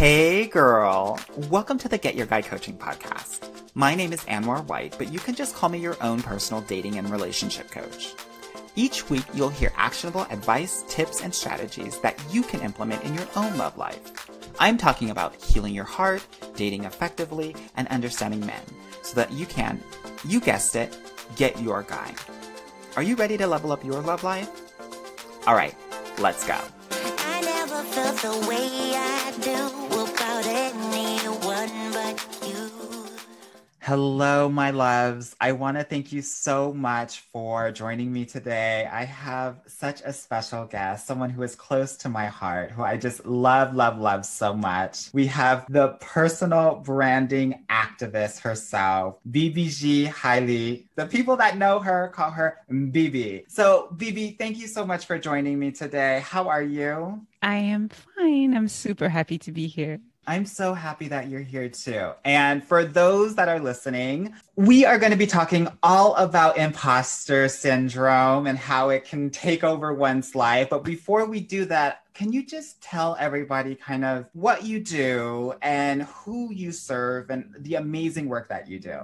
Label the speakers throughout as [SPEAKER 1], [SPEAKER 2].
[SPEAKER 1] Hey girl, welcome to the Get Your Guy Coaching podcast. My name is Anwar White, but you can just call me your own personal dating and relationship coach. Each week, you'll hear actionable advice, tips, and strategies that you can implement in your own love life. I'm talking about healing your heart, dating effectively, and understanding men so that you can, you guessed it, get your guy. Are you ready to level up your love life? All right, let's go.
[SPEAKER 2] The way I do
[SPEAKER 1] Hello, my loves. I want to thank you so much for joining me today. I have such a special guest, someone who is close to my heart, who I just love, love, love so much. We have the personal branding activist herself, Bibigi Haile. The people that know her call her Bibi. So, Bibi, thank you so much for joining me today. How are you?
[SPEAKER 3] I am fine. I'm super happy to be here.
[SPEAKER 1] I'm so happy that you're here too. And for those that are listening, we are going to be talking all about imposter syndrome and how it can take over one's life. But before we do that, can you just tell everybody kind of what you do and who you serve and the amazing work that you do?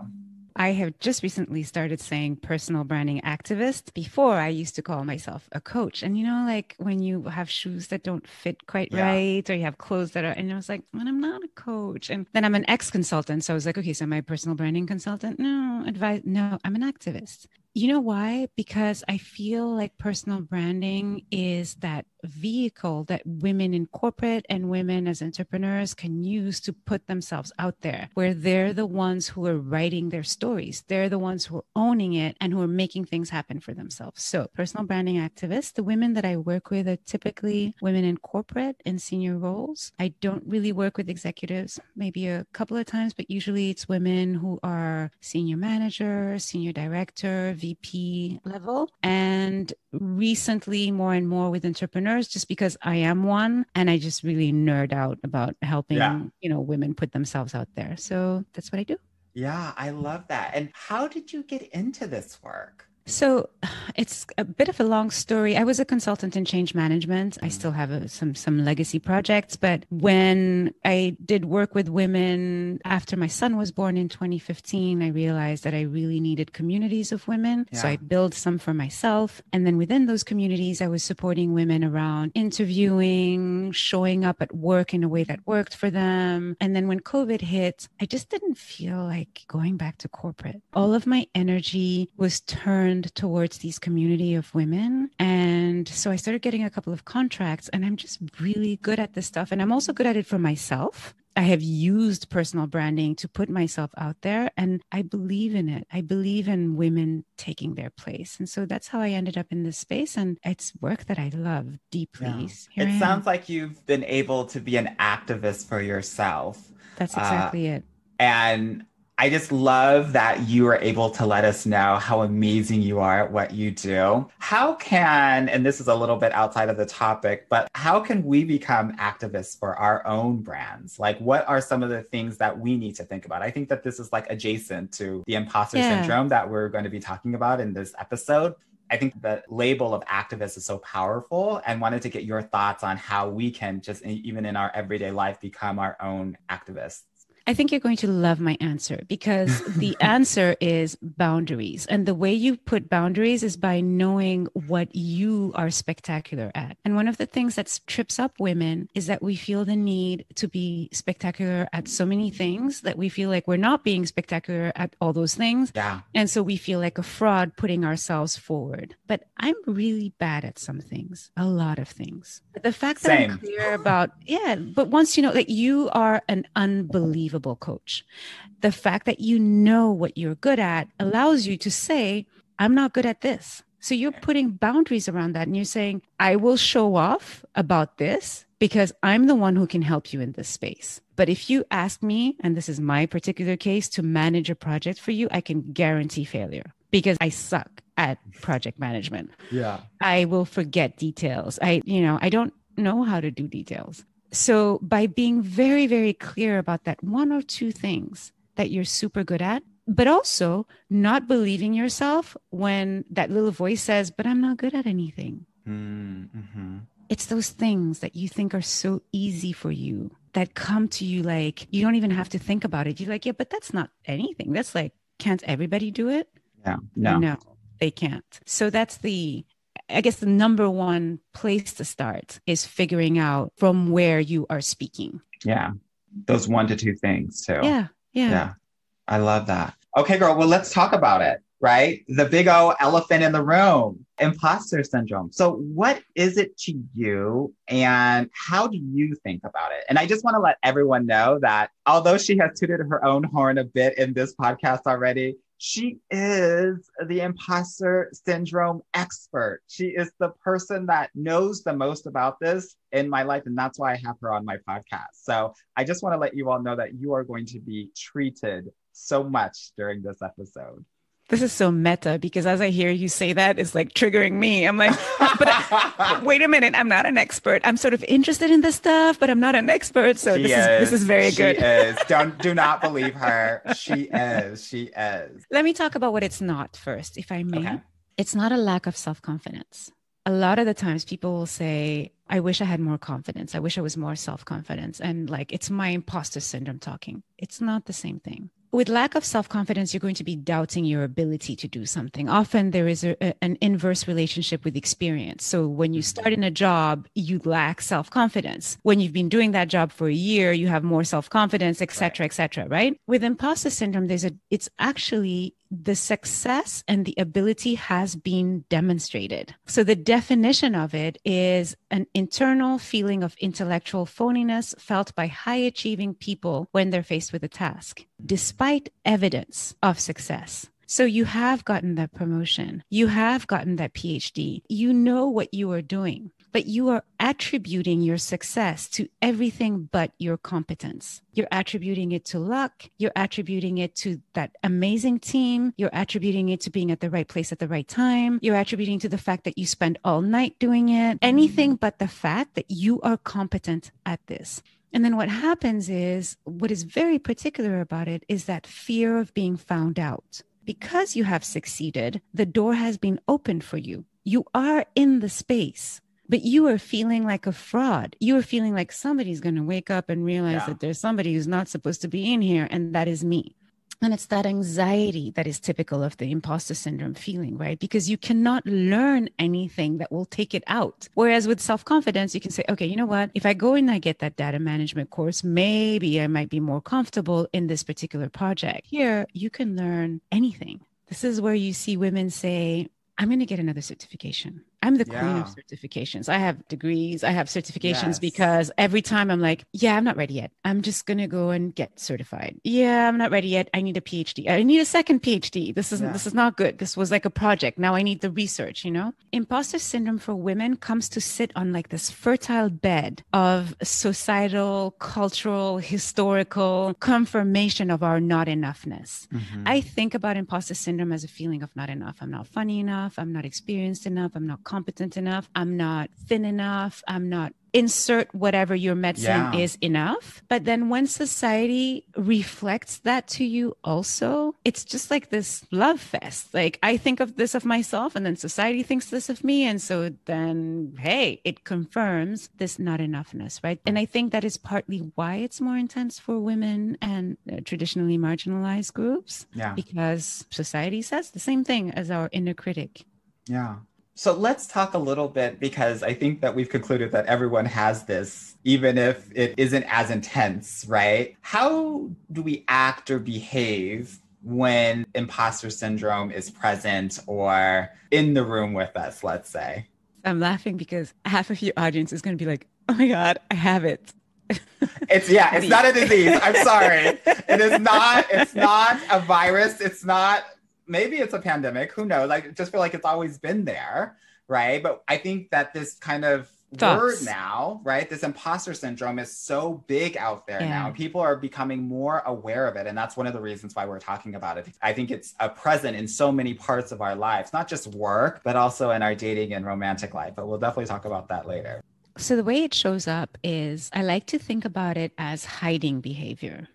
[SPEAKER 3] I have just recently started saying personal branding activist. Before, I used to call myself a coach. And you know, like when you have shoes that don't fit quite
[SPEAKER 1] Yeah.
[SPEAKER 3] right, or you have clothes that are, and I was like, well, I'm not a coach. And then I'm an ex consultant. So I was like, okay, so am I a personal branding consultant? No, advice. No, I'm an activist. You know why? Because I feel like personal branding is that vehicle that women in corporate and women as entrepreneurs can use to put themselves out there, where they're the ones who are writing their stories. They're the ones who are owning it and who are making things happen for themselves. So, personal branding activists, the women that I work with are typically women in corporate and senior roles. I don't really work with executives, maybe a couple of times, but usually it's women who are senior manager, senior director, VP level. And recently, more and more with entrepreneurs, just because I am one and I just really nerd out about helping,
[SPEAKER 1] Yeah.
[SPEAKER 3] you know, women put themselves out there. So that's what I do.
[SPEAKER 1] Yeah, I love that. And how did you get into this work?
[SPEAKER 3] So it's a bit of a long story. I was a consultant in change management. I still have a, some some legacy projects, but when I did work with women after my son was born in 2015, I realized that I really needed communities of women. So I built some for myself, and then within those communities, I was supporting women around interviewing, showing up at work in a way that worked for them. And then when COVID hit, I just didn't feel like going back to corporate. All of my energy was turned towards these community of women. And so I started getting a couple of contracts and I'm just really good at this stuff. And I'm also good at it for myself. I have used personal branding to put myself out there and I believe in it. I believe in women taking their place. And so that's how I ended up in this space. And it's work that I love deeply.
[SPEAKER 1] Yeah.
[SPEAKER 3] Here I
[SPEAKER 1] it
[SPEAKER 3] am.
[SPEAKER 1] sounds like you've been able to be an activist for yourself.
[SPEAKER 3] that's
[SPEAKER 1] uh,
[SPEAKER 3] exactly it.
[SPEAKER 1] And I just love that you are able to let us know how amazing you are at what you do. How can, and this is a little bit outside of the topic, but how can we become activists for our own brands? Like, what are some of the things that we need to think about? I think that this is like adjacent to the imposter
[SPEAKER 3] Yeah.
[SPEAKER 1] syndrome that we're going to be talking about in this episode. I think the label of activist is so powerful and wanted to get your thoughts on how we can just, even in our everyday life, become our own activists.
[SPEAKER 3] I think you're going to love my answer because the answer is boundaries. And the way you put boundaries is by knowing what you are spectacular at. And one of the things that trips up women is that we feel the need to be spectacular at so many things that we feel like we're not being spectacular at all those things.
[SPEAKER 1] Yeah.
[SPEAKER 3] And so we feel like a fraud putting ourselves forward. But I'm really bad at some things, a lot of things. The fact that
[SPEAKER 1] Same.
[SPEAKER 3] I'm clear about, yeah, but once you know, like you are an unbelievable coach, the fact that you know what you're good at allows you to say, I'm not good at this. So you're putting boundaries around that and you're saying, I will show off about this because I'm the one who can help you in this space. But if you ask me, and this is my particular case, to manage a project for you, I can guarantee failure because I suck at project management.
[SPEAKER 1] Yeah.
[SPEAKER 3] I will forget details. I, you know, I don't know how to do details. So by being very, very clear about that one or two things that you're super good at, but also not believing yourself when that little voice says, but I'm not good at anything.
[SPEAKER 1] Mm-hmm.
[SPEAKER 3] It's those things that you think are so easy for you that come to you like you don't even have to think about it. You're like, yeah, but that's not anything. That's like, can't everybody do it?
[SPEAKER 1] Yeah. No.
[SPEAKER 3] No, they can't. So that's the, I guess the number one place to start is figuring out from where you are speaking.
[SPEAKER 1] Yeah. Those one to two things too.
[SPEAKER 3] Yeah. Yeah.
[SPEAKER 1] Yeah. I love that. Okay, girl. Well, let's talk about it, right? The big O elephant in the room, imposter syndrome. So, what is it to you and how do you think about it? And I just want to let everyone know that although she has tooted her own horn a bit in this podcast already, she is the imposter syndrome expert. She is the person that knows the most about this in my life. And that's why I have her on my podcast. So I just want to let you all know that you are going to be treated so much during this episode.
[SPEAKER 3] This is so meta because as I hear you say that, it's like triggering me. I'm like, but I, wait a minute, I'm not an expert. I'm sort of interested in this stuff, but I'm not an expert. So
[SPEAKER 1] She
[SPEAKER 3] this is. this is very
[SPEAKER 1] she
[SPEAKER 3] good.
[SPEAKER 1] is. Don't do not believe her. She is. She is.
[SPEAKER 3] Let me talk about what it's not first, if I may.
[SPEAKER 1] Okay.
[SPEAKER 3] It's not a lack of self confidence. A lot of the times people will say, I wish I had more confidence. I wish I was more self confidence. And like, it's my imposter syndrome talking. It's not the same thing. With lack of self confidence, you're going to be doubting your ability to do something. Often there is a, a- an inverse relationship with experience. So when you start in a job, you lack self confidence. When you've been doing that job for a year, you have more self confidence, et cetera, et cetera, right? With imposter syndrome, there's a, it's actually the success and the ability has been demonstrated. So the definition of it is an internal feeling of intellectual phoniness felt by high achieving people when they're faced with a task, despite evidence of success. So you have gotten that promotion. You have gotten that PhD. You know what you are doing, but you are attributing your success to everything but your competence. You're attributing it to luck. You're attributing it to that amazing team. You're attributing it to being at the right place at the right time. You're attributing to the fact that you spend all night doing it. Anything but the fact that you are competent at this. And then what happens is what is very particular about it is that fear of being found out. Because you have succeeded, the door has been opened for you. You are in the space, but you are feeling like a fraud. You are feeling like somebody's going to wake up and realize
[SPEAKER 1] Yeah.
[SPEAKER 3] that there's somebody who's not supposed to be in here, and that is me. And it's that anxiety that is typical of the imposter syndrome feeling, right? Because you cannot learn anything that will take it out. Whereas with self confidence, you can say, okay, you know what? If I go and I get that data management course, maybe I might be more comfortable in this particular project. Here, you can learn anything. This is where you see women say, I'm going to get another certification. I'm the queen of certifications. I have degrees, I have certifications
[SPEAKER 1] Yes.
[SPEAKER 3] because every time I'm like, yeah, I'm not ready yet. I'm just going to go and get certified. Yeah, I'm not ready yet. I need a PhD. I need a second PhD. This is
[SPEAKER 1] Yeah.
[SPEAKER 3] this is not good. This was like a project. Now I need the research, you know? Imposter syndrome for women comes to sit on like this fertile bed of societal, cultural, historical confirmation of our not enoughness.
[SPEAKER 1] Mhm.
[SPEAKER 3] I think about imposter syndrome as a feeling of not enough. I'm not funny enough. I'm not experienced enough. I'm not competent enough. I'm not thin enough. I'm not insert whatever your medicine
[SPEAKER 1] Yeah.
[SPEAKER 3] is enough. But then when society reflects that to you also, it's just like this love fest. Like I think of this of myself and then society thinks this of me. And so then, hey, it confirms this not enoughness, right? And I think that is partly why it's more intense for women and uh, traditionally marginalized groups
[SPEAKER 1] Yeah.
[SPEAKER 3] because society says the same thing as our inner critic.
[SPEAKER 1] Yeah. So let's talk a little bit because I think that we've concluded that everyone has this, even if it isn't as intense, right? How do we act or behave when imposter syndrome is present or in the room with us, let's say?
[SPEAKER 3] I'm laughing because half of your audience is going to be like, oh my God, I have it.
[SPEAKER 1] It's yeah, it's not a disease. I'm sorry. It is not, it's not a virus. It's not maybe it's a pandemic. Who knows? I just feel like it's always been there, right? But I think that this kind of
[SPEAKER 3] Thoughts.
[SPEAKER 1] word now, right? This imposter syndrome is so big out there
[SPEAKER 3] Yeah.
[SPEAKER 1] now. People are becoming more aware of it. And that's one of the reasons why we're talking about it. I think it's a present in so many parts of our lives, not just work, but also in our dating and romantic life. But we'll definitely talk about that later.
[SPEAKER 3] So, the way it shows up is I like to think about it as hiding behavior.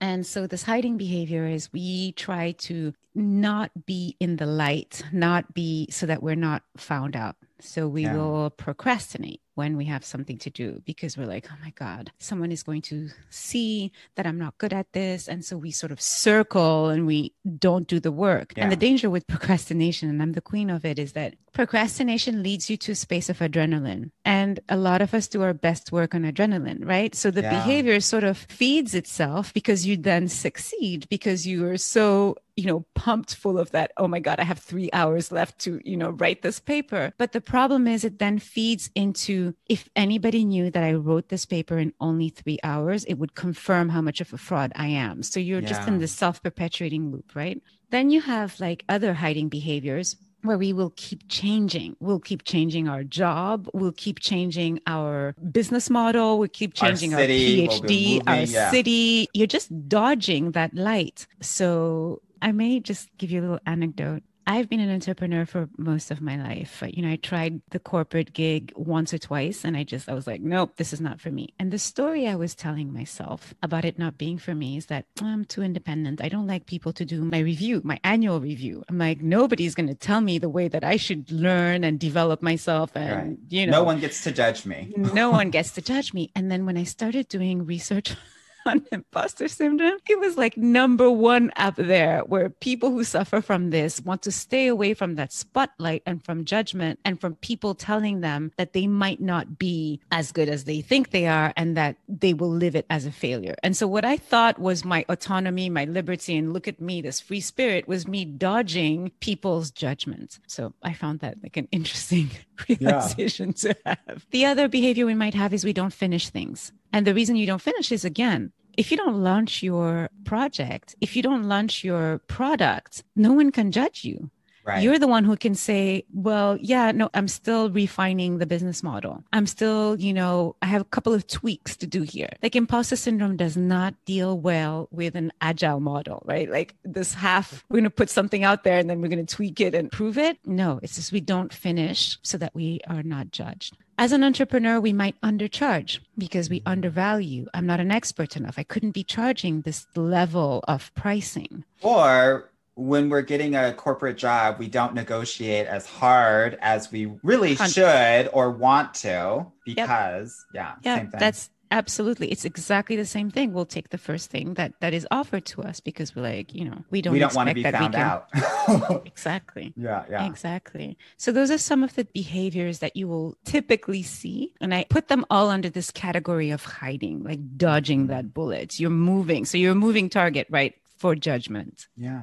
[SPEAKER 3] And so, this hiding behavior is we try to not be in the light, not be so that we're not found out. So we
[SPEAKER 1] Yeah.
[SPEAKER 3] will procrastinate when we have something to do because we're like, oh my God, someone is going to see that I'm not good at this. And so we sort of circle and we don't do the work. And the danger with procrastination, and I'm the queen of it, is that procrastination leads you to a space of adrenaline. And a lot of us do our best work on adrenaline, right? So the
[SPEAKER 1] Yeah.
[SPEAKER 3] behavior sort of feeds itself because you then succeed because you are so you know pumped full of that oh my god i have 3 hours left to you know write this paper but the problem is it then feeds into if anybody knew that i wrote this paper in only 3 hours it would confirm how much of a fraud i am so you're just in
[SPEAKER 1] Yeah.
[SPEAKER 3] this self-perpetuating loop right then you have like other hiding behaviors where we will keep changing. We'll keep changing our job. We'll keep changing our business model. We'll keep changing our,
[SPEAKER 1] city, be
[SPEAKER 3] PhD, our
[SPEAKER 1] yeah.
[SPEAKER 3] city. You're just dodging that light. So I may just give you a little anecdote. I've been an entrepreneur for most of my life. You know, I tried the corporate gig once or twice and I just, I was like, nope, this is not for me. And the story I was telling myself about it not being for me is that oh, I'm too independent. I don't like people to do my review, my annual review. I'm like, nobody's going to tell me the way that I should learn and develop myself. And,
[SPEAKER 1] Right.
[SPEAKER 3] you know,
[SPEAKER 1] no one gets to judge me.
[SPEAKER 3] no one gets to judge me. And then when I started doing research on imposter syndrome, it was like number one up there where people who suffer from this want to stay away from that spotlight and from judgment and from people telling them that they might not be as good as they think they are and that they will live it as a failure. And so what I thought was my autonomy, my liberty, and look at me, this free spirit was me dodging people's judgment. So I found that like an interesting realization to have. The other behavior we might have is we don't finish things. And the reason you don't finish is again, if you don't launch your project, if you don't launch your product, no one can judge you.
[SPEAKER 1] Right.
[SPEAKER 3] You're the one who can say, well, yeah, no, I'm still refining the business model. I'm still, you know, I have a couple of tweaks to do here. Like imposter syndrome does not deal well with an agile model, right? Like this half, we're going to put something out there and then we're going to tweak it and prove it. No, it's just we don't finish so that we are not judged. As an entrepreneur, we might undercharge because we undervalue. I'm not an expert enough. I couldn't be charging this level of pricing.
[SPEAKER 1] Or when we're getting a corporate job, we don't negotiate as hard as we really
[SPEAKER 3] Hun-
[SPEAKER 1] should or want to because, yeah,
[SPEAKER 3] Yeah,
[SPEAKER 1] same thing.
[SPEAKER 3] that's absolutely. It's exactly the same thing. We'll take the first thing that that is offered to us because we're like, you know, we don't.
[SPEAKER 1] we don't want to be found
[SPEAKER 3] can-
[SPEAKER 1] out.
[SPEAKER 3] Exactly.
[SPEAKER 1] yeah, yeah.
[SPEAKER 3] Exactly. So those are some of the behaviors that you will typically see. And I put them all under this category of hiding, like dodging that bullet. You're moving. So you're a moving target, right? For judgment.
[SPEAKER 1] Yeah.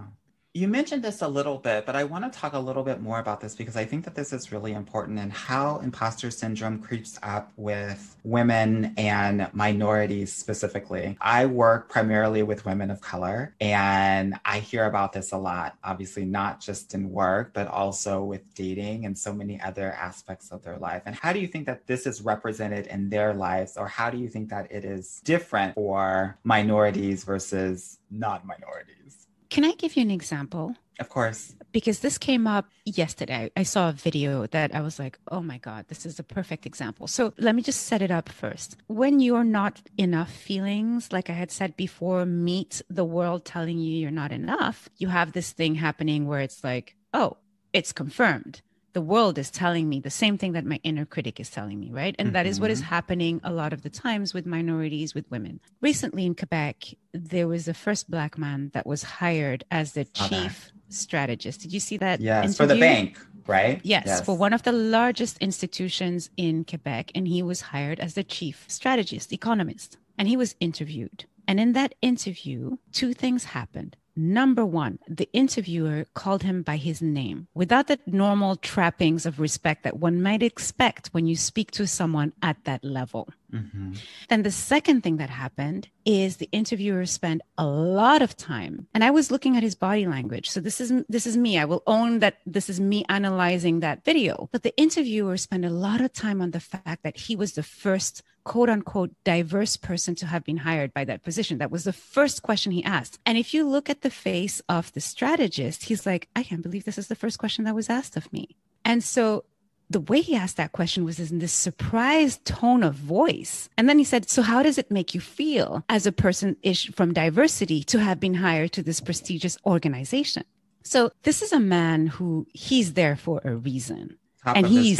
[SPEAKER 1] You mentioned this a little bit, but I want to talk a little bit more about this because I think that this is really important and how imposter syndrome creeps up with women and minorities specifically. I work primarily with women of color and I hear about this a lot, obviously, not just in work, but also with dating and so many other aspects of their life. And how do you think that this is represented in their lives, or how do you think that it is different for minorities versus non minorities?
[SPEAKER 3] Can I give you an example?
[SPEAKER 1] Of course.
[SPEAKER 3] because this came up yesterday. I saw a video that I was like, oh my God, this is a perfect example. So let me just set it up first. When you're not enough feelings, like I had said before, meet the world telling you you're not enough, you have this thing happening where it's like, oh, it's confirmed. The world is telling me the same thing that my inner critic is telling me, right? And that is what is mm-hmm. happening a lot of the times with minorities, with women. Recently in Quebec, there was the first Black man that was hired as the chief strategist. Did you see that?
[SPEAKER 1] Yes, for the bank, right?
[SPEAKER 3] Yes, for one of the largest institutions in Quebec. And he was hired as the chief strategist, economist. And he was interviewed. And in that interview, two things happened. Number one, the interviewer called him by his name without the normal trappings of respect that one might expect when you speak to someone at that level.
[SPEAKER 1] Mhm.
[SPEAKER 3] Then the second thing that happened is the interviewer spent a lot of time and I was looking at his body language. So this is this is me. I will own that this is me analyzing that video. But the interviewer spent a lot of time on the fact that he was the first quote unquote diverse person to have been hired by that position. That was the first question he asked. And if you look at the face of the strategist, he's like, I can't believe this is the first question that was asked of me. And so the way he asked that question was in this surprised tone of voice. And then he said, So, how does it make you feel as a person ish from diversity to have been hired to this prestigious organization? So, this is a man who he's there for a reason.
[SPEAKER 1] Top
[SPEAKER 3] and he's.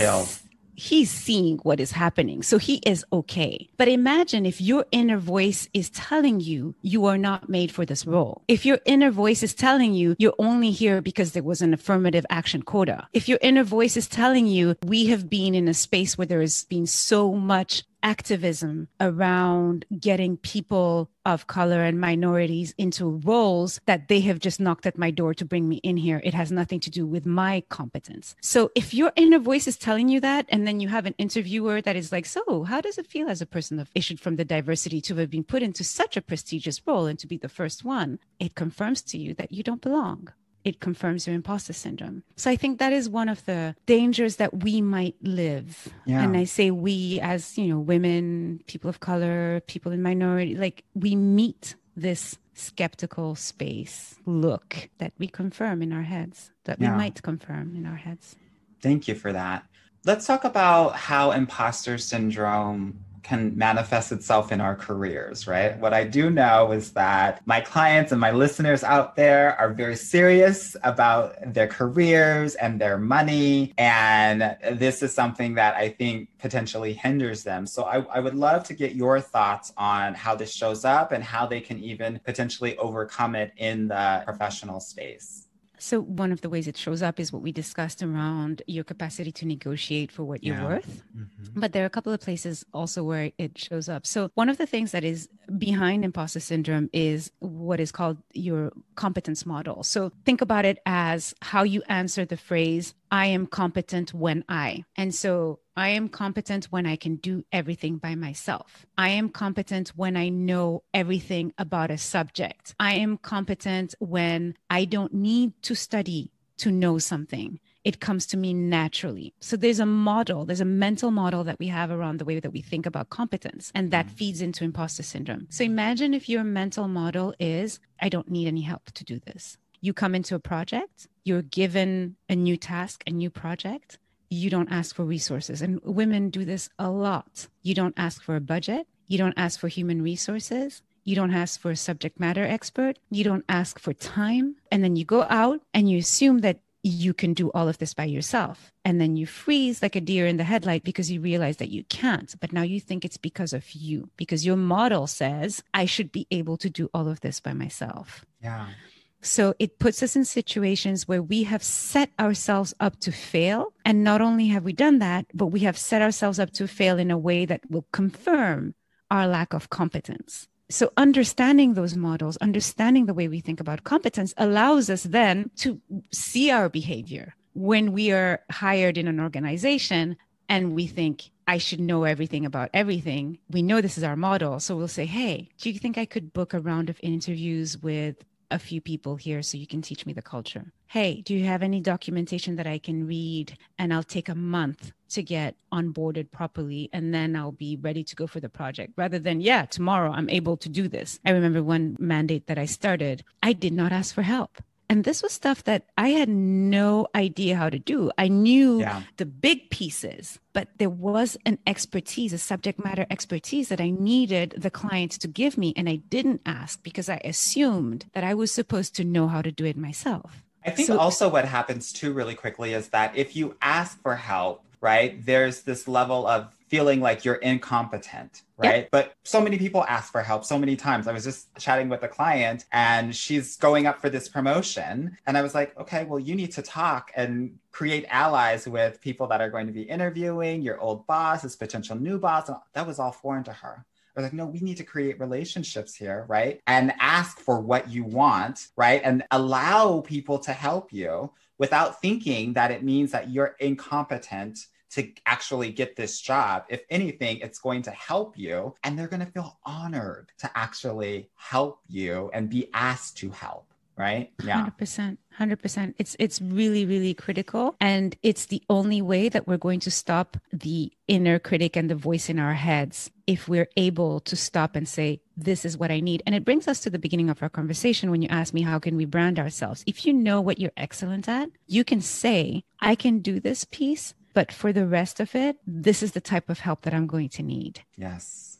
[SPEAKER 3] He's seeing what is happening. So he is okay. But imagine if your inner voice is telling you you are not made for this role. If your inner voice is telling you you're only here because there was an affirmative action quota. If your inner voice is telling you we have been in a space where there has been so much activism around getting people of color and minorities into roles that they have just knocked at my door to bring me in here. It has nothing to do with my competence. So if your inner voice is telling you that, and then you have an interviewer that is like, So, how does it feel as a person of issued from the diversity to have been put into such a prestigious role and to be the first one? It confirms to you that you don't belong it confirms your imposter syndrome. So I think that is one of the dangers that we might live.
[SPEAKER 1] Yeah.
[SPEAKER 3] And I say we as, you know, women, people of color, people in minority, like we meet this skeptical space look that we confirm in our heads, that
[SPEAKER 1] Yeah.
[SPEAKER 3] we might confirm in our heads.
[SPEAKER 1] Thank you for that. Let's talk about how imposter syndrome can manifest itself in our careers, right? What I do know is that my clients and my listeners out there are very serious about their careers and their money. And this is something that I think potentially hinders them. So I, I would love to get your thoughts on how this shows up and how they can even potentially overcome it in the professional space.
[SPEAKER 3] So one of the ways it shows up is what we discussed around your capacity to negotiate for what you're
[SPEAKER 1] Yeah.
[SPEAKER 3] worth. Mm-hmm. But there are a couple of places also where it shows up. So one of the things that is behind imposter syndrome is what is called your competence model. So think about it as how you answer the phrase, I am competent when I. And so I am competent when I can do everything by myself. I am competent when I know everything about a subject. I am competent when I don't need to study to know something it comes to me naturally. So there's a model, there's a mental model that we have around the way that we think about competence, and that mm-hmm. feeds into imposter syndrome. So imagine if your mental model is, I don't need any help to do this. You come into a project, you're given a new task, a new project. You don't ask for resources. And women do this a lot. You don't ask for a budget. You don't ask for human resources. You don't ask for a subject matter expert. You don't ask for time. And then you go out and you assume that you can do all of this by yourself. And then you freeze like a deer in the headlight because you realize that you can't. But now you think it's because of you, because your model says, I should be able to do all of this by myself.
[SPEAKER 1] Yeah.
[SPEAKER 3] So it puts us in situations where we have set ourselves up to fail. And not only have we done that, but we have set ourselves up to fail in a way that will confirm our lack of competence. So understanding those models, understanding the way we think about competence allows us then to see our behavior when we are hired in an organization and we think, I should know everything about everything. We know this is our model. So we'll say, Hey, do you think I could book a round of interviews with a few people here so you can teach me the culture? Hey, do you have any documentation that I can read and I'll take a month to get onboarded properly and then I'll be ready to go for the project rather than, yeah, tomorrow I'm able to do this. I remember one mandate that I started, I did not ask for help. And this was stuff that I had no idea how to do. I knew
[SPEAKER 1] Yeah.
[SPEAKER 3] the big pieces, but there was an expertise, a subject matter expertise that I needed the client to give me. And I didn't ask because I assumed that I was supposed to know how to do it myself.
[SPEAKER 1] I think
[SPEAKER 3] So-
[SPEAKER 1] also what happens too, really quickly, is that if you ask for help, right, there's this level of feeling like you're incompetent,
[SPEAKER 3] Yep.
[SPEAKER 1] right? But so many people ask for help so many times. I was just chatting with a client and she's going up for this promotion. And I was like, okay, well, you need to talk and create allies with people that are going to be interviewing your old boss, this potential new boss. And That was all foreign to her. Was like, no, we need to create relationships here, right? And ask for what you want, right? And allow people to help you without thinking that it means that you're incompetent to actually get this job. If anything, it's going to help you and they're going to feel honored to actually help you and be asked to help, right? Yeah.
[SPEAKER 3] Hundred percent, hundred percent. It's it's really really critical, and it's the only way that we're going to stop the inner critic and the voice in our heads if we're able to stop and say, "This is what I need." And it brings us to the beginning of our conversation when you ask me, "How can we brand ourselves?" If you know what you're excellent at, you can say, "I can do this piece." But for the rest of it, this is the type of help that I'm going to need.
[SPEAKER 1] Yes.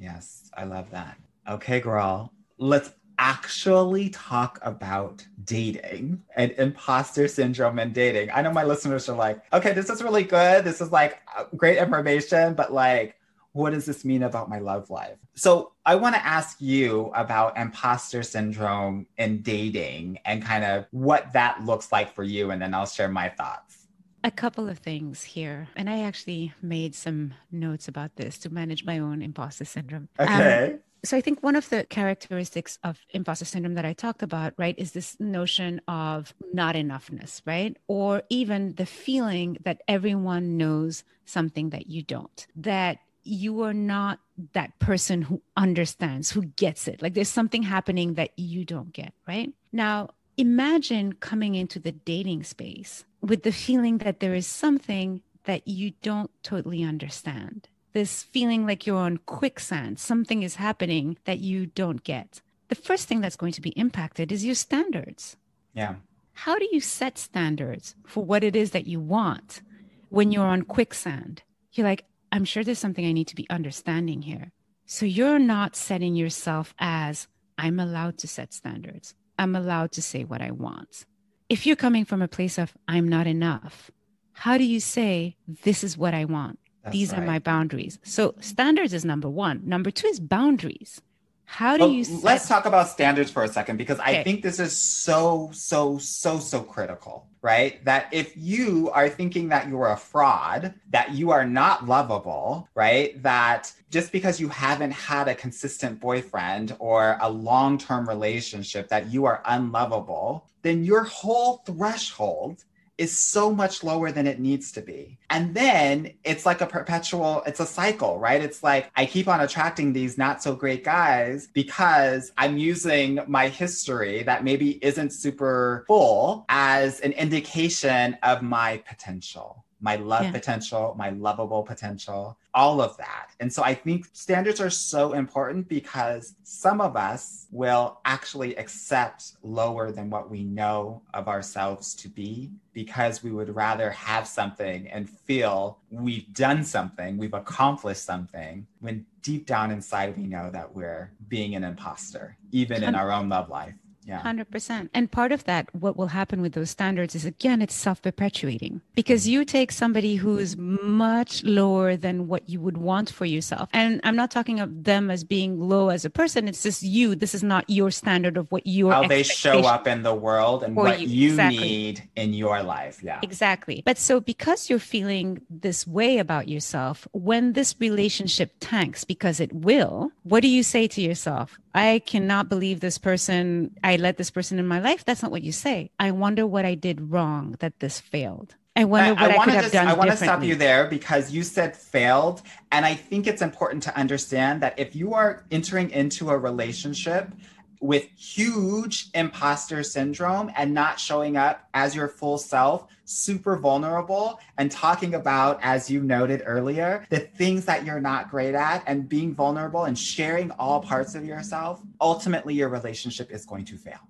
[SPEAKER 1] Yes. I love that. Okay, girl. Let's actually talk about dating and imposter syndrome and dating. I know my listeners are like, okay, this is really good. This is like great information, but like, what does this mean about my love life? So I want to ask you about imposter syndrome and dating and kind of what that looks like for you. And then I'll share my thoughts.
[SPEAKER 3] A couple of things here. And I actually made some notes about this to manage my own imposter syndrome.
[SPEAKER 1] Okay. Um,
[SPEAKER 3] so I think one of the characteristics of imposter syndrome that I talked about, right, is this notion of not enoughness, right? Or even the feeling that everyone knows something that you don't, that you are not that person who understands, who gets it. Like there's something happening that you don't get, right? Now, imagine coming into the dating space with the feeling that there is something that you don't totally understand. This feeling like you're on quicksand, something is happening that you don't get. The first thing that's going to be impacted is your standards.
[SPEAKER 1] Yeah.
[SPEAKER 3] How do you set standards for what it is that you want when you're on quicksand? You're like, I'm sure there's something I need to be understanding here. So you're not setting yourself as I'm allowed to set standards. I'm allowed to say what I want. If you're coming from a place of I'm not enough, how do you say this is what I want? That's These right. are my boundaries. So standards is number 1. Number 2 is boundaries. How do well, you set-
[SPEAKER 1] Let's talk about standards for a second because okay. I think this is so so so so critical right? That if you are thinking that you're a fraud, that you are not lovable, right? That just because you haven't had a consistent boyfriend or a long term relationship, that you are unlovable, then your whole threshold is so much lower than it needs to be. And then it's like a perpetual, it's a cycle, right? It's like I keep on attracting these not so great guys because I'm using my history that maybe isn't super full as an indication of my potential my love yeah. potential, my lovable potential, all of that. And so I think standards are so important because some of us will actually accept lower than what we know of ourselves to be because we would rather have something and feel we've done something, we've accomplished something, when deep down inside we know that we're being an imposter, even in our own love life.
[SPEAKER 3] Yeah. 100%. And part of that, what will happen with those standards is again, it's self perpetuating because you take somebody who's much lower than what you would want for yourself. And I'm not talking of them as being low as a person. It's just you. This is not your standard of what your
[SPEAKER 1] how they show up in the world and what you, you exactly. need in your life. Yeah.
[SPEAKER 3] Exactly. But so because you're feeling this way about yourself, when this relationship tanks, because it will, what do you say to yourself? I cannot believe this person. I let this person in my life. That's not what you say. I wonder what I did wrong that this failed. I wonder what I, I, I could have done.
[SPEAKER 1] I want to stop you there because you said failed. And I think it's important to understand that if you are entering into a relationship with huge imposter syndrome and not showing up as your full self, super vulnerable, and talking about, as you noted earlier, the things that you're not great at and being vulnerable and sharing all parts of yourself, ultimately your relationship is going to fail.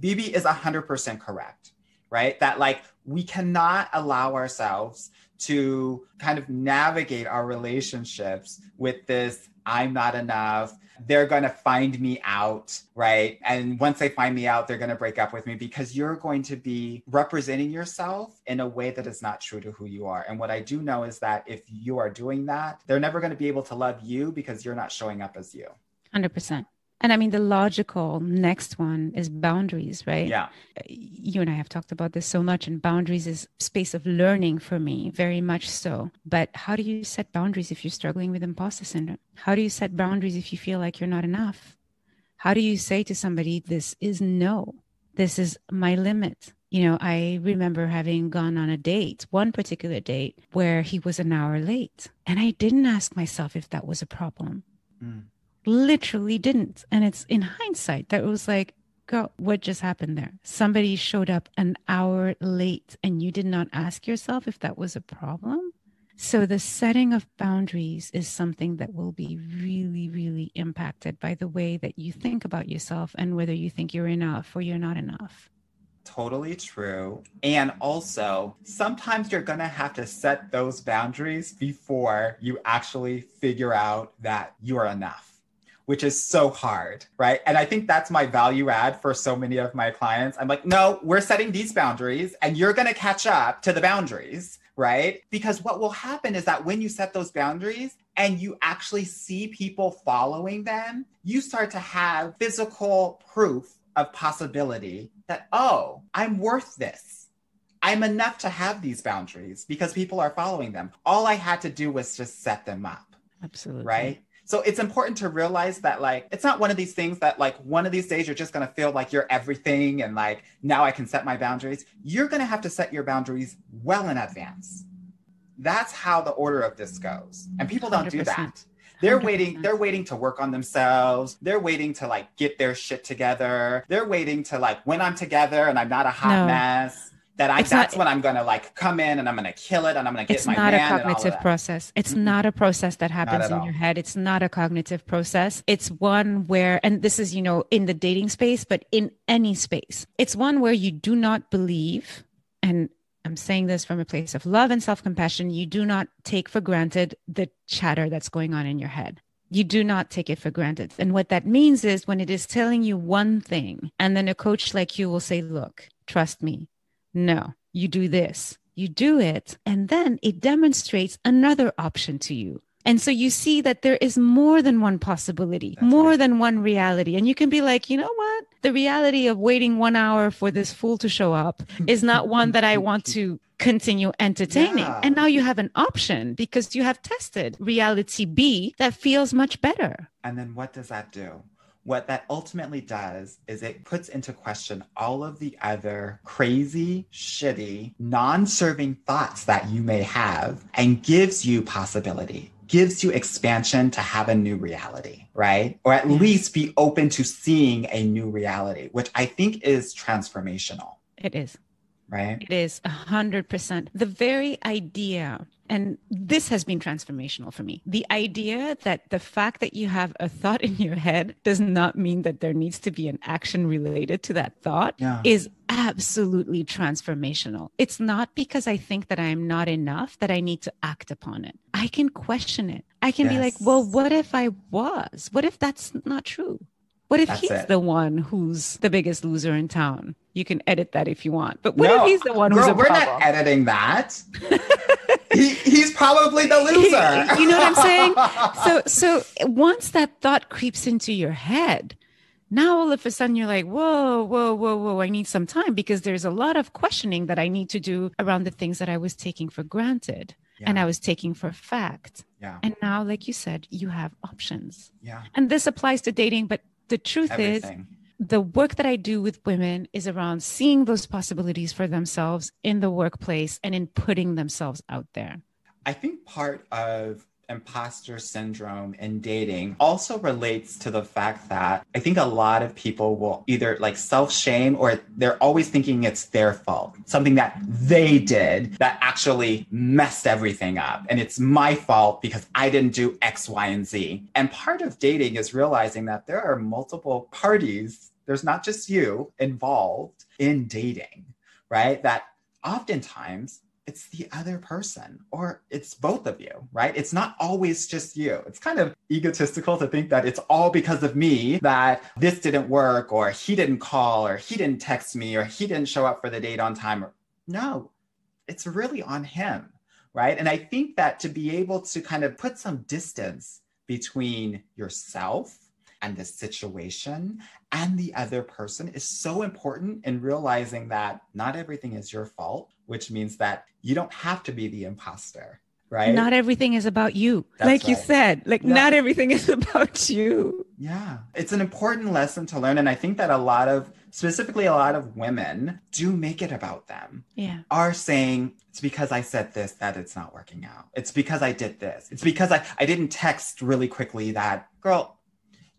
[SPEAKER 1] Bibi is 100% correct, right? That like we cannot allow ourselves to kind of navigate our relationships with this I'm not enough they're going to find me out, right? And once they find me out, they're going to break up with me because you're going to be representing yourself in a way that is not true to who you are. And what I do know is that if you are doing that, they're never going to be able to love you because you're not showing up as you.
[SPEAKER 3] 100%. And I mean, the logical next one is boundaries, right?
[SPEAKER 1] Yeah.
[SPEAKER 3] You and I have talked about this so much, and boundaries is space of learning for me, very much so. But how do you set boundaries if you're struggling with imposter syndrome? How do you set boundaries if you feel like you're not enough? How do you say to somebody, this is no, this is my limit? You know, I remember having gone on a date, one particular date, where he was an hour late. And I didn't ask myself if that was a problem. Mm literally didn't. And it's in hindsight that it was like, what just happened there? Somebody showed up an hour late and you did not ask yourself if that was a problem. So the setting of boundaries is something that will be really, really impacted by the way that you think about yourself and whether you think you're enough or you're not enough.
[SPEAKER 1] Totally true. And also, sometimes you're going to have to set those boundaries before you actually figure out that you are enough which is so hard, right? And I think that's my value add for so many of my clients. I'm like, no, we're setting these boundaries and you're going to catch up to the boundaries, right? Because what will happen is that when you set those boundaries, and you actually see people following them, you start to have physical proof of possibility that, oh, I'm worth this. I'm enough to have these boundaries because people are following them. All I had to do was just set them up.
[SPEAKER 3] Absolutely.
[SPEAKER 1] Right. So it's important to realize that, like, it's not one of these things that, like, one of these days you're just going to feel like you're everything and, like, now I can set my boundaries. You're going to have to set your boundaries well in advance. That's how the order of this goes. And people don't do
[SPEAKER 3] 100%.
[SPEAKER 1] that. They're
[SPEAKER 3] 100%.
[SPEAKER 1] waiting, they're waiting to work on themselves. They're waiting to like get their shit together. They're waiting to like when I'm together and I'm not a hot
[SPEAKER 3] No.
[SPEAKER 1] mess, that I
[SPEAKER 3] It's
[SPEAKER 1] that's
[SPEAKER 3] not-
[SPEAKER 1] when I'm gonna like come in and I'm gonna kill it and I'm gonna get
[SPEAKER 3] it's
[SPEAKER 1] my
[SPEAKER 3] not a
[SPEAKER 1] man and all of
[SPEAKER 3] cognitive process it's
[SPEAKER 1] Mm-mm.
[SPEAKER 3] not a process that happens in
[SPEAKER 1] all.
[SPEAKER 3] your head it's not a cognitive process it's one where and this is you know in the dating space but in any space it's one where you do not believe and i'm saying this from a place of love and self-compassion you do not take for granted the chatter that's going on in your head you do not take it for granted. And what that means is when it is telling you one thing, and then a coach like you will say, Look, trust me, no, you do this, you do it, and then it demonstrates another option to you. And so you see that there is more than one possibility,
[SPEAKER 1] That's
[SPEAKER 3] more
[SPEAKER 1] right.
[SPEAKER 3] than one reality. And you can be like, you know what? The reality of waiting one hour for this fool to show up is not one that I want to continue entertaining.
[SPEAKER 1] Yeah.
[SPEAKER 3] And now you have an option because you have tested reality B that feels much better.
[SPEAKER 1] And then what does that do? What that ultimately does is it puts into question all of the other crazy, shitty, non serving thoughts that you may have and gives you possibility, gives you expansion to have a new reality, right? Or at least be open to seeing a new reality, which I think is transformational,
[SPEAKER 3] It is.
[SPEAKER 1] Right?
[SPEAKER 3] It is a hundred percent. The very idea, and this has been transformational for me. The idea that the fact that you have a thought in your head does not mean that there needs to be an action related to that thought
[SPEAKER 1] Yeah.
[SPEAKER 3] is absolutely transformational. It's not because I think that I am not enough that I need to act upon it. I can question it. I can be like, well, what if I was? What if that's not true? What if
[SPEAKER 1] That's
[SPEAKER 3] he's
[SPEAKER 1] it.
[SPEAKER 3] the one who's the biggest loser in town? You can edit that if you want. But what
[SPEAKER 1] No,
[SPEAKER 3] if he's the one who's
[SPEAKER 1] Girl, we're
[SPEAKER 3] problem?
[SPEAKER 1] not editing that. he, he's probably the loser.
[SPEAKER 3] You know what I'm saying? so so once that thought creeps into your head, now all of a sudden you're like, whoa, whoa, whoa, whoa, I need some time because there's a lot of questioning that I need to do around the things that I was taking for granted and I was taking for fact.
[SPEAKER 1] yeah,
[SPEAKER 3] And now, like you said, you have options.
[SPEAKER 1] yeah,
[SPEAKER 3] And this applies to dating, but the truth is the work that I do with women is around seeing those possibilities for themselves in the workplace and in putting themselves out there.
[SPEAKER 1] I think part of imposter syndrome in dating also relates to the fact that I think a lot of people will either like self shame or they're always thinking it's their fault, something that they did that actually messed everything up. And it's my fault because I didn't do X, Y, and Z. And part of dating is realizing that there are multiple parties, there's not just you involved in dating, right? That oftentimes it's the other person or it's both of you, right? It's not always just you. It's kind of egotistical to think that it's all because of me that this didn't work or he didn't call or he didn't text me or he didn't show up for the date on time. No, it's really on him, right? And I think that to be able to kind of put some distance between yourself and the situation and the other person is so important in realizing that not everything is your fault, which means that you don't have to be the imposter, right?
[SPEAKER 3] Not everything is about you.
[SPEAKER 1] That's
[SPEAKER 3] like you said, like
[SPEAKER 1] Yeah.
[SPEAKER 3] not everything is about you.
[SPEAKER 1] Yeah, it's an important lesson to learn. And I think that a lot of, specifically a lot of women, do make it about them.
[SPEAKER 3] Yeah.
[SPEAKER 1] Are saying, it's because I said this that it's not working out. It's because I did this. It's because I, I didn't text really quickly that, girl,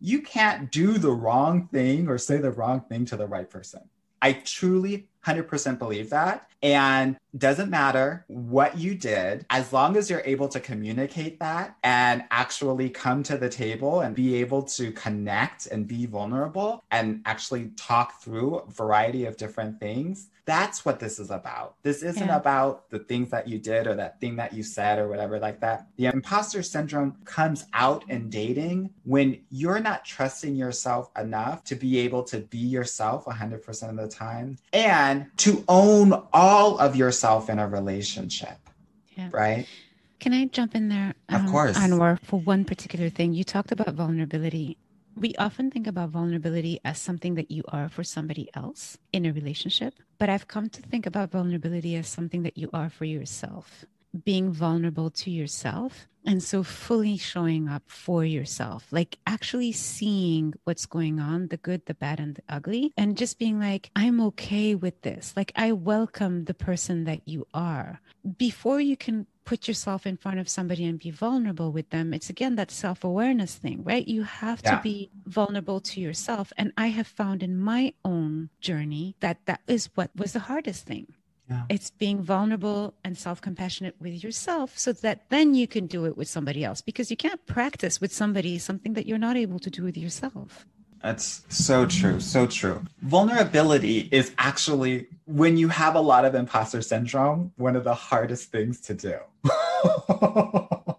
[SPEAKER 1] you can't do the wrong thing or say the wrong thing to the right person. I truly 100% believe that. And doesn't matter what you did, as long as you're able to communicate that and actually come to the table and be able to connect and be vulnerable and actually talk through a variety of different things, that's what this is about. This isn't
[SPEAKER 3] Yeah.
[SPEAKER 1] about the things that you did or that thing that you said or whatever like that. The imposter syndrome comes out in dating when you're not trusting yourself enough to be able to be yourself 100% of the time and to own all of yourself in a relationship.
[SPEAKER 3] Yeah.
[SPEAKER 1] Right?
[SPEAKER 3] Can I jump in there? um,
[SPEAKER 1] Of course.
[SPEAKER 3] Anwar, for one particular thing. You talked about vulnerability. We often think about vulnerability as something that you are for somebody else in a relationship, but I've come to think about vulnerability as something that you are for yourself. Being vulnerable to yourself and so fully showing up for yourself, like actually seeing what's going on the good, the bad, and the ugly, and just being like, I'm okay with this. Like, I welcome the person that you are. Before you can put yourself in front of somebody and be vulnerable with them, it's again that self awareness thing, right? You have
[SPEAKER 1] Yeah.
[SPEAKER 3] to be vulnerable to yourself. And I have found in my own journey that that is what was the hardest thing.
[SPEAKER 1] Yeah.
[SPEAKER 3] It's being vulnerable and self compassionate with yourself so that then you can do it with somebody else because you can't practice with somebody something that you're not able to do with yourself.
[SPEAKER 1] That's so true. So true. Vulnerability is actually, when you have a lot of imposter syndrome, one of the hardest things to do.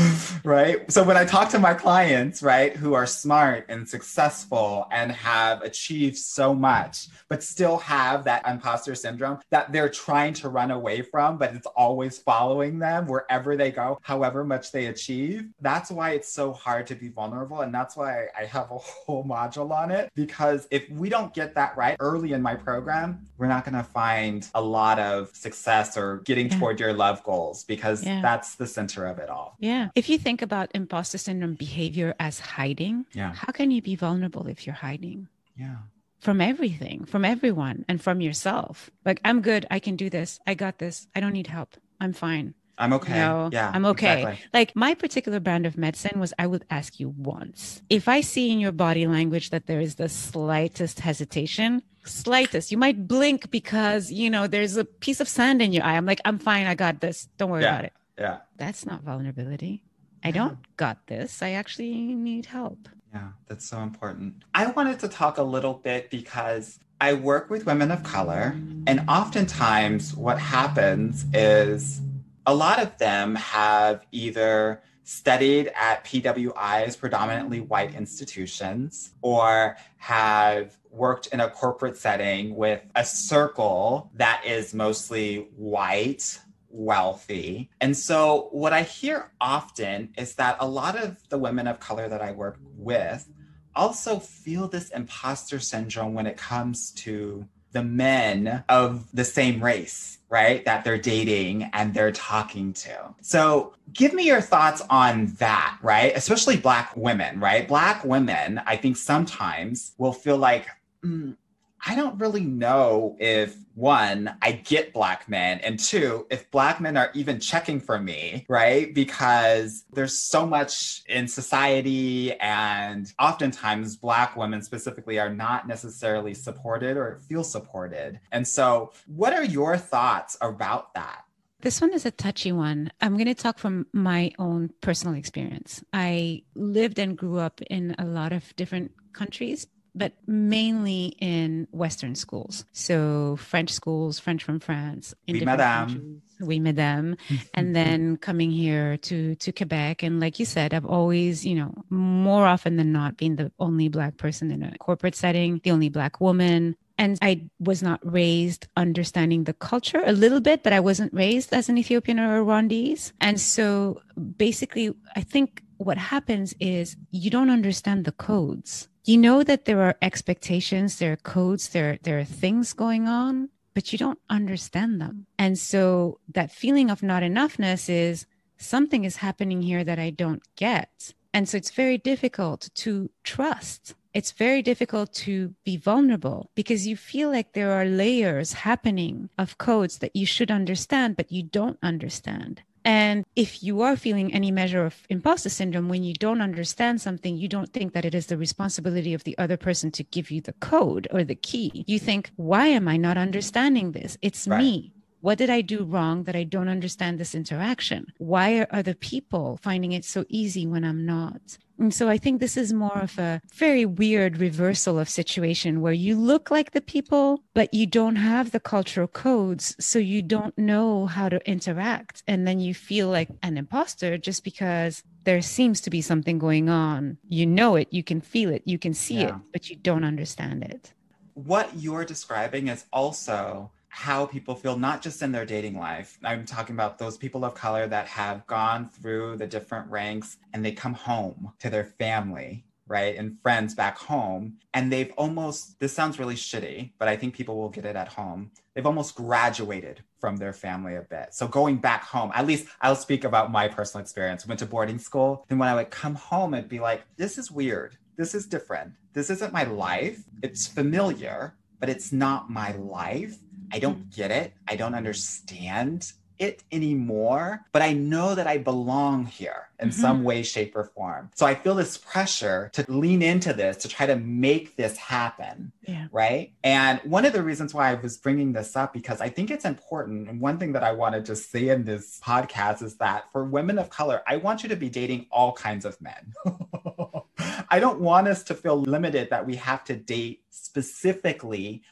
[SPEAKER 1] right? So when I talk to my clients, right, who are smart and successful and have achieved so much, but still have that imposter syndrome that they're trying to run away from, but it's always following them wherever they go, however much they achieve. That's why it's so hard to be vulnerable. And that's why I have a whole module on it. Because if we don't get that right early in my program, we're not going to find a lot of success or getting
[SPEAKER 3] Yeah.
[SPEAKER 1] toward your love goals because
[SPEAKER 3] Yeah.
[SPEAKER 1] that's the center of it all.
[SPEAKER 3] Yeah. If you think about imposter syndrome behavior as hiding,
[SPEAKER 1] Yeah.
[SPEAKER 3] how can you be vulnerable if you're hiding?
[SPEAKER 1] Yeah.
[SPEAKER 3] From everything, from everyone, and from yourself. Like, I'm good. I can do this. I got this. I don't need help. I'm fine.
[SPEAKER 1] I'm okay. Yeah.
[SPEAKER 3] I'm okay.
[SPEAKER 1] exactly.
[SPEAKER 3] Like my particular brand of medicine was I would ask you once. If I see in your body language that there is the slightest hesitation, slightest, you might blink because, you know, there's a piece of sand in your eye. I'm like, I'm fine. I got this. Don't worry
[SPEAKER 1] Yeah.
[SPEAKER 3] about it.
[SPEAKER 1] Yeah.
[SPEAKER 3] That's not vulnerability. I don't got this. I actually need help.
[SPEAKER 1] Yeah, that's so important. I wanted to talk a little bit because I work with women of color, and oftentimes what happens is a lot of them have either studied at PWIs, predominantly white institutions, or have worked in a corporate setting with a circle that is mostly white wealthy. And so, what I hear often is that a lot of the women of color that I work with also feel this imposter syndrome when it comes to the men of the same race, right? That they're dating and they're talking to. So, give me your thoughts on that, right? Especially Black women, right? Black women, I think sometimes will feel like, "Mm, I don't really know if one, I get black men, and two, if black men are even checking for me, right? Because there's so much in society, and oftentimes black women specifically are not necessarily supported or feel supported. And so, what are your thoughts about that?
[SPEAKER 3] This one is a touchy one. I'm going to talk from my own personal experience. I lived and grew up in a lot of different countries, but mainly in Western schools. So French schools, French from France, in
[SPEAKER 1] Oui, madame.
[SPEAKER 3] countries. Oui, madame. and then coming here to to Quebec, and like you said, I've always, you know, more often than not, been the only black person in a corporate setting, the only black woman. And I was not raised understanding the culture a little bit, but I wasn't raised as an Ethiopian or a Rwandese. And so basically, I think what happens is you don't understand the codes. You know that there are expectations, there are codes, there, there are things going on, but you don't understand them. And so that feeling of not enoughness is something is happening here that I don't get. And so it's very difficult to trust. It's very difficult to be vulnerable because you feel like there are layers happening of codes that you should understand, but you don't understand. And if you are feeling any measure of imposter syndrome, when you don't understand something, you don't think that it is the responsibility of the other person to give you the code or the key. You think, why am I not understanding this? It's
[SPEAKER 1] Right.
[SPEAKER 3] me. What did I do wrong that I don't understand this interaction? Why are other people finding it so easy when I'm not? And so I think this is more of a very weird reversal of situation where you look like the people, but you don't have the cultural codes. So you don't know how to interact. And then you feel like an imposter just because there seems to be something going on. You know it, you can feel it, you can see it, but you don't understand it.
[SPEAKER 1] what you're describing is also how people feel not just in their dating life. I'm talking about those people of color that have gone through the different ranks and they come home to their family, right? And friends back home. And they've almost, this sounds really shitty, but I think people will get it at home. They've almost graduated from their family a bit. So going back home, at least I'll speak about my personal experience. Went to boarding school. Then when I would come home, it'd be like, this is weird. This is different. This isn't my life. It's familiar, but it's not my life. I don't get it. I don't understand it anymore, but I know that I belong here in
[SPEAKER 3] Mhm.
[SPEAKER 1] some way, shape, or form. So I feel this pressure to lean into this to try to make this happen
[SPEAKER 3] Yeah.
[SPEAKER 1] right? And one of the reasons why I was bringing this up because I think it's important. And one thing that I wanted to say in this podcast is that for women of color, I want you to be dating all kinds of men. I don't want us to feel limited that we have to date specifically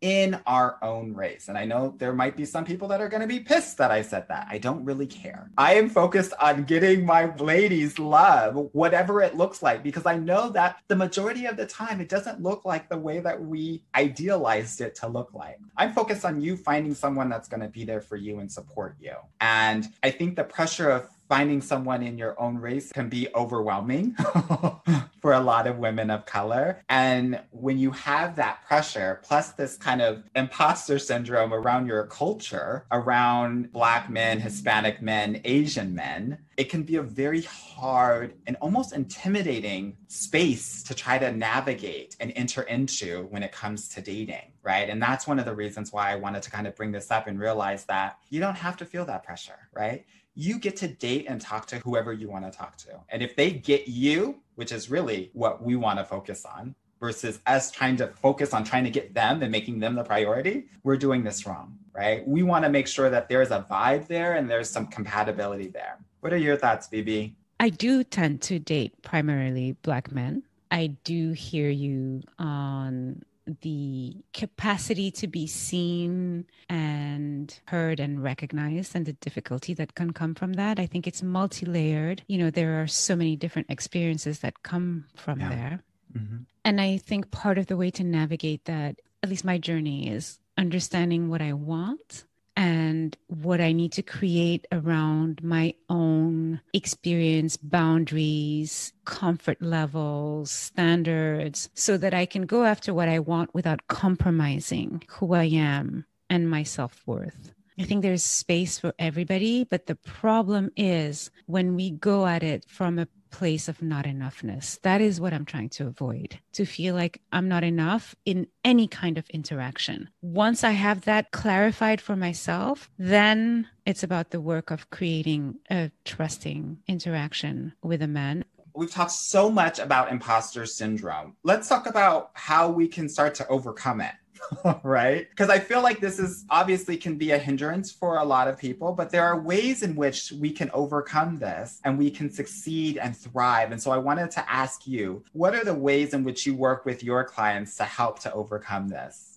[SPEAKER 1] in our own race. And I know there might be some people that are going to be pissed that I said that. I don't really care. I am focused on getting my ladies love, whatever it looks like, because I know that the majority of the time it doesn't look like the way that we idealized it to look like. I'm focused on you finding someone that's going to be there for you and support you. And I think the pressure of finding someone in your own race can be overwhelming for a lot of women of color. And when you have that pressure, plus this kind of imposter syndrome around your culture, around Black men, Hispanic men, Asian men, it can be a very hard and almost intimidating space to try to navigate and enter into when it comes to dating, right? And that's one of the reasons why I wanted to kind of bring this up and realize that you don't have to feel that pressure, right? You get to date and talk to whoever you want to talk to. And if they get you, which is really what we want to focus on, versus us trying to focus on trying to get them and making them the priority, we're doing this wrong, right? We want to make sure that there's a vibe there and there's some compatibility there. What are your thoughts, BB?
[SPEAKER 3] I do tend to date primarily Black men. I do hear you on the capacity to be seen and heard and recognized and the difficulty that can come from that. I think it's multi layered. You know, there are so many different experiences that come from
[SPEAKER 1] Yeah.
[SPEAKER 3] there.
[SPEAKER 1] Mm-hmm.
[SPEAKER 3] And I think part of the way to navigate that, at least my journey, is understanding what I want and what I need to create around my own experience, boundaries, comfort levels, standards, so that I can go after what I want without compromising who I am and my self worth. I think there's space for everybody, but the problem is when we go at it from a place of not enoughness. That is what I'm trying to avoid to feel like I'm not enough in any kind of interaction. Once I have that clarified for myself, then it's about the work of creating a trusting interaction with a man.
[SPEAKER 1] We've talked so much about imposter syndrome. Let's talk about how we can start to overcome it. right? Because I feel like this is obviously can be a hindrance for a lot of people, but there are ways in which we can overcome this and we can succeed and thrive. And so I wanted to ask you, what are the ways in which you work with your clients to help to overcome this?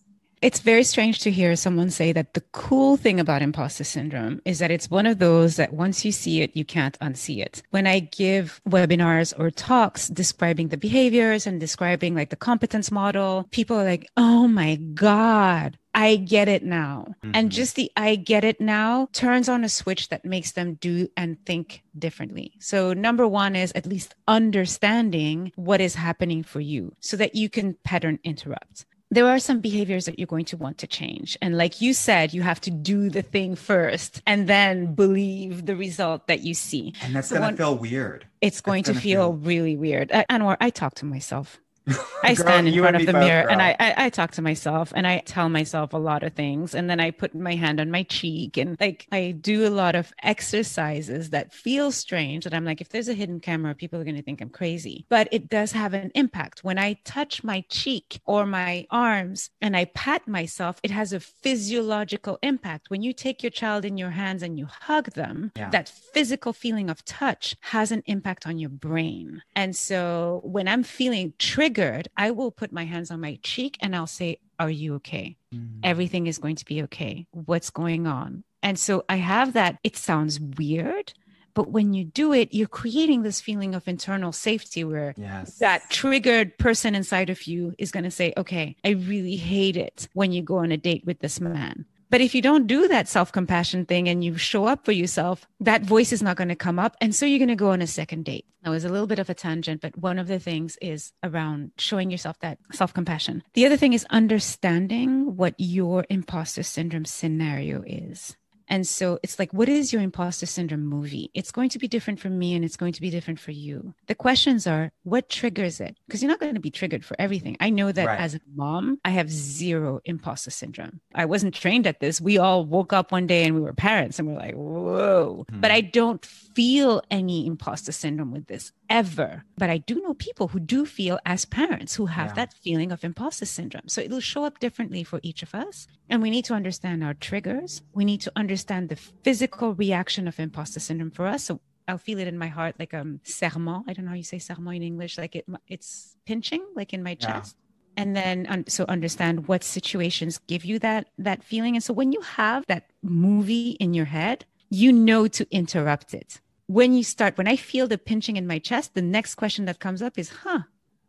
[SPEAKER 3] It's very strange to hear someone say that the cool thing about imposter syndrome is that it's one of those that once you see it, you can't unsee it. When I give webinars or talks describing the behaviors and describing like the competence model, people are like, oh my God. I get it now.
[SPEAKER 1] Mhm.
[SPEAKER 3] And just the I get it now turns on a switch that makes them do and think differently. So, number one is at least understanding what is happening for you so that you can pattern interrupt there are some behaviors that you're going to want to change. And like you said, you have to do the thing first and then believe the result that you see.
[SPEAKER 1] And that's
[SPEAKER 3] So
[SPEAKER 1] going to feel weird.
[SPEAKER 3] It's going to feel
[SPEAKER 1] feel-
[SPEAKER 3] really weird. Uh, Anwar, I talk to myself I
[SPEAKER 1] Girl,
[SPEAKER 3] stand in front of the mirror and. I, I I talk to myself and I tell myself a lot of things and then I put my hand on my cheek and like I do a lot of exercises that feel strange that I'm like if there's a hidden camera people are going to think I'm crazy but it does have an impact when I touch my cheek or my arms and I pat myself it has a physiological impact when you take your child in your hands and you hug them
[SPEAKER 1] Yeah.
[SPEAKER 3] that physical feeling of touch has an impact on your brain. And so when I'm feeling triggered, I will put my hands on my cheek and I'll say, Are you okay?
[SPEAKER 1] Mm.
[SPEAKER 3] Everything is going to be okay. What's going on? And so I have that. It sounds weird, but when you do it, you're creating this feeling of internal safety where
[SPEAKER 1] Yes.
[SPEAKER 3] that triggered person inside of you is going to say, okay, I really hate it when you go on a date with this man. But if you don't do that self compassion thing and you show up for yourself, that voice is not going to come up. And so you're going to go on a second date. That was a little bit of a tangent, but one of the things is around showing yourself that self compassion. The other thing is understanding what your imposter syndrome scenario is. And so it's like, what is your imposter syndrome movie? It's going to be different for me and it's going to be different for you. The questions are, what triggers it? Because you're not going to be triggered for everything. I know that
[SPEAKER 1] Right.
[SPEAKER 3] as a mom, I have zero imposter syndrome. I wasn't trained at this. We all woke up one day and we were parents and we're like, whoa.
[SPEAKER 1] Mhm.
[SPEAKER 3] But I don't feel any imposter syndrome with this ever. But I do know people who do feel as parents who have
[SPEAKER 1] Yeah.
[SPEAKER 3] that feeling of imposter syndrome. So it'll show up differently for each of us. And we need to understand our triggers. We need to understand the physical reaction of imposter syndrome for us. So I'll feel it in my heart like um serrement. I don't know how you say serrement in English. Like it, it's pinching, like in my
[SPEAKER 1] Yeah.
[SPEAKER 3] chest. And then un- so understand what situations give you that that feeling. And so when you have that movie in your head, you know to interrupt it. When you start, when I feel the pinching in my chest, the next question that comes up is, huh,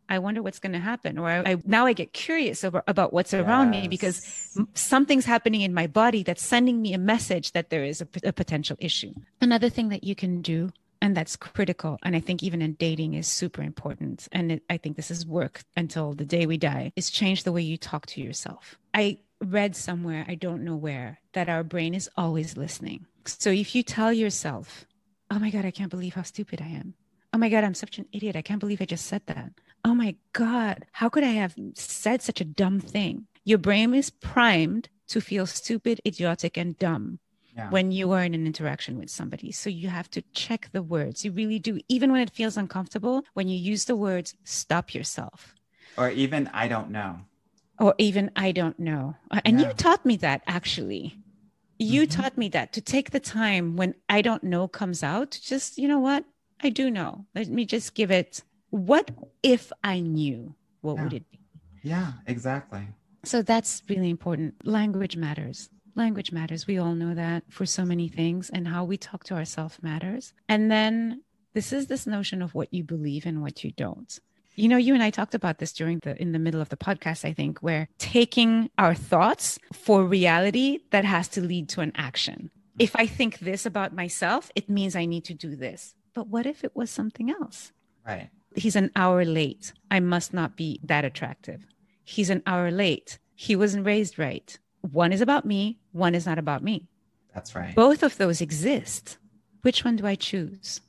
[SPEAKER 3] I wonder what's going to happen. Or I, I now I get curious over, about what's around me because something's happening in my body that's sending me a message that there is a potential issue. Another thing that you can do, and that's critical, and I think even in dating is super important, and it, I think this is work until the day we die, is change the way you talk to yourself. I read somewhere, I don't know where, that our brain is always listening. So if you tell yourself, oh my God, I can't believe how stupid I am. Oh my God, I'm such an idiot. I can't believe I just said that. Oh my God, how could I have said such a dumb thing? Your brain is primed to feel stupid, idiotic, and dumb
[SPEAKER 1] Yeah.
[SPEAKER 3] when you are in an interaction with somebody. So you have to check the words. You really do. Even when it feels uncomfortable, when you use the words, stop yourself.
[SPEAKER 1] or even I don't know.
[SPEAKER 3] Or even, I don't know. Uh, And you taught me that actually. You
[SPEAKER 1] Mhm.
[SPEAKER 3] taught me that to take the time when I don't know comes out, just, you know what? I do know. Let me just give it. What if I knew? What would it be?
[SPEAKER 1] Yeah, exactly.
[SPEAKER 3] So that's really important. Language matters. Language matters. We all know that for so many things, and how we talk to ourselves matters. And then this is this notion of what you believe and what you don't. You know, you and I talked about this during the in the middle of the podcast, I think, where taking our thoughts for reality that has to lead to an action. If I think this about myself, it means I need to do this. But what if it was something else?
[SPEAKER 1] Right.
[SPEAKER 3] He's an hour late. I must not be that attractive. He's an hour late. He wasn't raised right. One is about me, one is not about me.
[SPEAKER 1] That's right.
[SPEAKER 3] Both of those exist. Which one do I choose?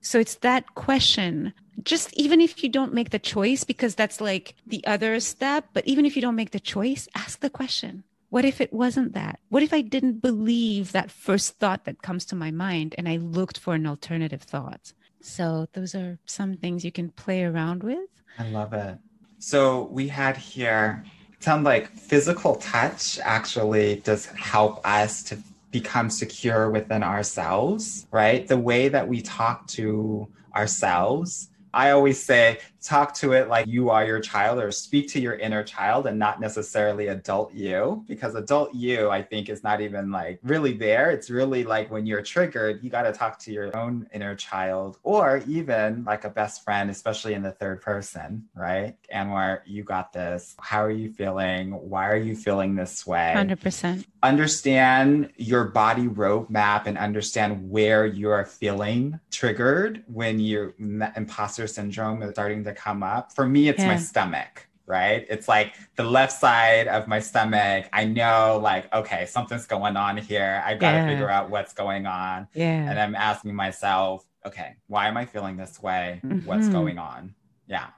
[SPEAKER 3] So it's that question. Just even if you don't make the choice, because that's like the other step, but even if you don't make the choice, ask the question. What if it wasn't that? What if I didn't believe that first thought that comes to my mind and I looked for an alternative thought? So those are some things you can play around with.
[SPEAKER 1] I love it. So we had here sound like physical touch actually does help us to become secure within ourselves, right? The way that we talk to ourselves. I always say, talk to it like you are your child or speak to your inner child and not necessarily adult you, because adult you, I think, is not even like really there. It's really like when you're triggered, you got to talk to your own inner child or even like a best friend, especially in the third person, right? Anwar, you got this. How are you feeling? Why are you feeling this way?
[SPEAKER 3] 100%.
[SPEAKER 1] Understand your body roadmap and understand where you are feeling triggered when your imposter syndrome is starting to come up. For me, it's my stomach, right? It's like the left side of my stomach. I know, like, okay, something's going on here. I've got to
[SPEAKER 3] Yeah.
[SPEAKER 1] figure out what's going on.
[SPEAKER 3] Yeah.
[SPEAKER 1] And I'm asking myself, okay, why am I feeling this way? What's
[SPEAKER 3] Mhm.
[SPEAKER 1] going on? Yeah.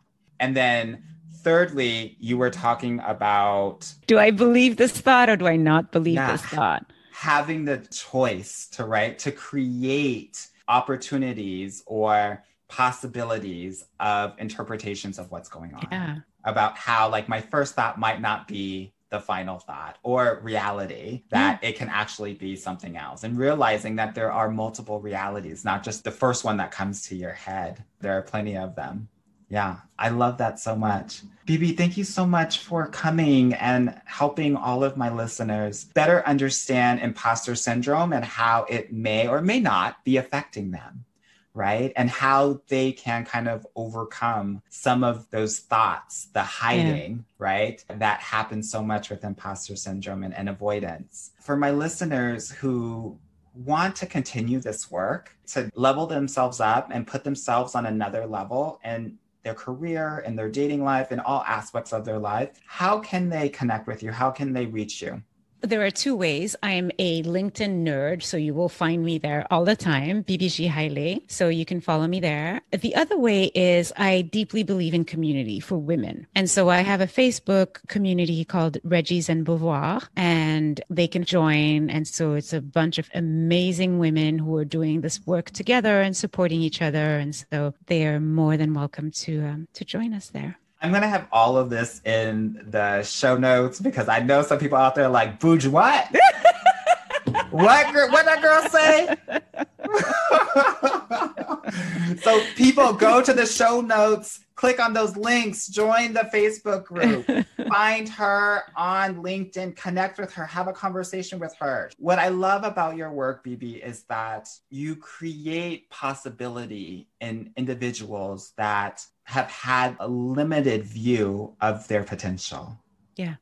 [SPEAKER 1] And then thirdly, you were talking about
[SPEAKER 3] Do I believe this thought or do I not believe
[SPEAKER 1] Yeah.
[SPEAKER 3] this thought?
[SPEAKER 1] having the choice to right to create opportunities or possibilities of interpretations of what's going on
[SPEAKER 3] Yeah.
[SPEAKER 1] about how like my first thought might not be the final thought or reality that it can actually be something else and realizing that there are multiple realities not just the first one that comes to your head there are plenty of them yeah i love that so much bb thank you so much for coming and helping all of my listeners better understand imposter syndrome and how it may or may not be affecting them right? And how they can kind of overcome some of those thoughts, the hiding, right? That happens so much with imposter syndrome and, and avoidance. For my listeners who want to continue this work, to level themselves up and put themselves on another level and their career and their dating life and all aspects of their life, how can they connect with you? How can they reach you?
[SPEAKER 3] There are two ways. I am a LinkedIn nerd, so you will find me there all the time, Bibigi Haile. So you can follow me there. The other way is I deeply believe in community for women. And so I have a Facebook community called Reggie's and Beauvoir, and they can join. And so it's a bunch of amazing women who are doing this work together and supporting each other. And so they are more than welcome to um, to join us there.
[SPEAKER 1] I'm gonna have all of this in the show notes because I know some people out there like Booge what? what girl what that girl say? so people go to the show notes, click on those links, join the Facebook group, find her on LinkedIn, connect with her, have a conversation with her. What I love about your work, BB, is that you create possibility in individuals that have had a limited view of their potential.
[SPEAKER 3] Yeah.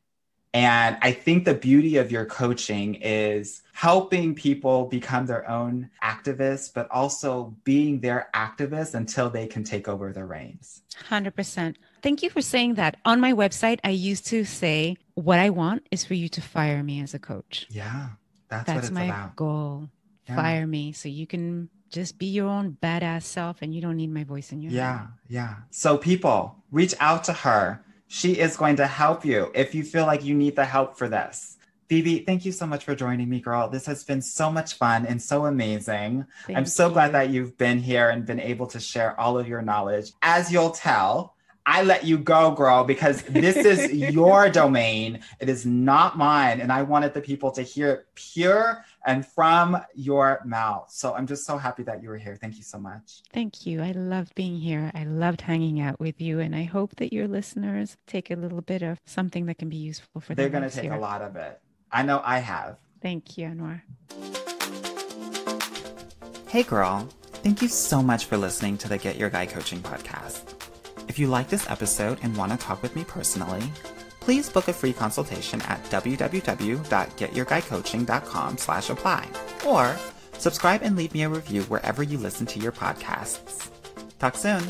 [SPEAKER 1] And I think the beauty of your coaching is helping people become their own activists, but also being their activists until they can take over the reins.
[SPEAKER 3] 100%. Thank you for saying that. On my website, I used to say, What I want is for you to fire me as a coach.
[SPEAKER 1] Yeah, that's, what
[SPEAKER 3] That's
[SPEAKER 1] it's
[SPEAKER 3] my
[SPEAKER 1] about.
[SPEAKER 3] goal.
[SPEAKER 1] Yeah.
[SPEAKER 3] Fire me so you can just be your own badass self and you don't need my voice in your
[SPEAKER 1] Yeah,
[SPEAKER 3] head.
[SPEAKER 1] yeah. So, people, reach out to her. She is going to help you if you feel like you need the help for this. Phoebe, thank you so much for joining me, girl. This has been so much fun and so amazing. I'm so
[SPEAKER 3] you.
[SPEAKER 1] glad that you've been here and been able to share all of your knowledge. As you'll tell, I let you go, girl, because this is your domain. It is not mine. And I wanted the people to hear it pure and from your mouth. So I'm just so happy that you were here. Thank you so much.
[SPEAKER 3] Thank you. I loved being here. I loved hanging out with you. And I hope that your listeners take a little bit of something that can be useful for
[SPEAKER 1] them.
[SPEAKER 3] They're
[SPEAKER 1] going to take
[SPEAKER 3] here.
[SPEAKER 1] a lot of it. I know I have.
[SPEAKER 3] Thank you, Anwar.
[SPEAKER 1] Hey girl, thank you so much for listening to the Get Your Guy Coaching podcast. If you like this episode and want to talk with me personally, please book a free consultation at www.getyourguycoaching.com slash apply or subscribe and leave me a review wherever you listen to your podcasts. Talk soon.